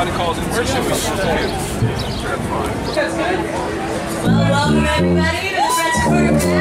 somebody calls in worship, Well, welcome everybody to the French Quarter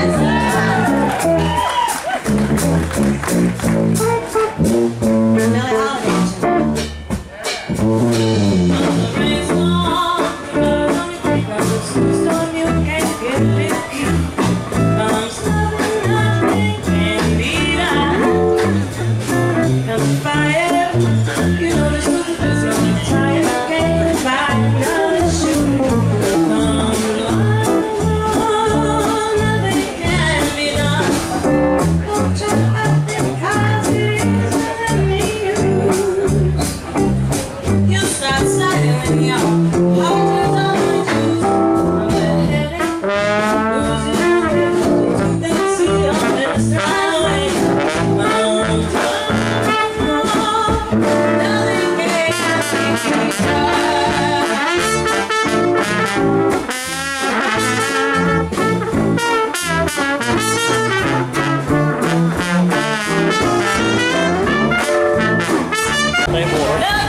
night.